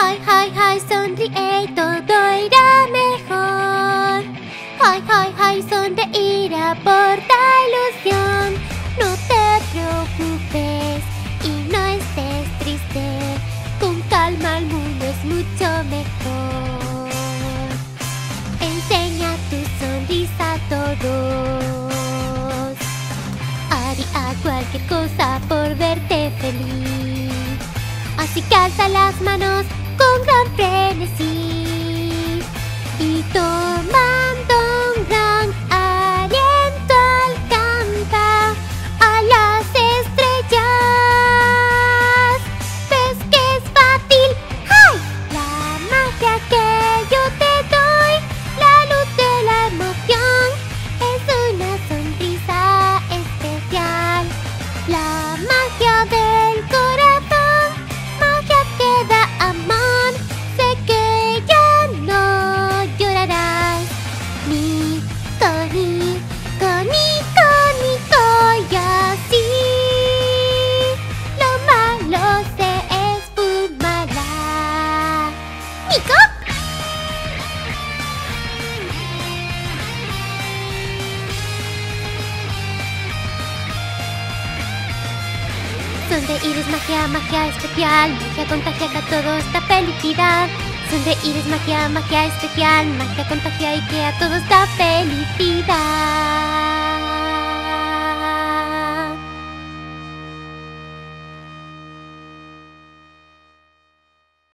Hi, hi, hi, sonríe todo irá mejor. Hi, hi, hi, sonreír aporta ilusión. No te preocupes y no estés triste. Con calma el mundo es mucho mejor. Enseña tu sonrisa a todos. Haría cualquier cosa por verte feliz. Así que alza las manos con gran frenesí. Sonreír es magia, magia especial, magia contagia que a todos da felicidad. Sonreír es magia, magia especial, magia contagia y que a todos da felicidad.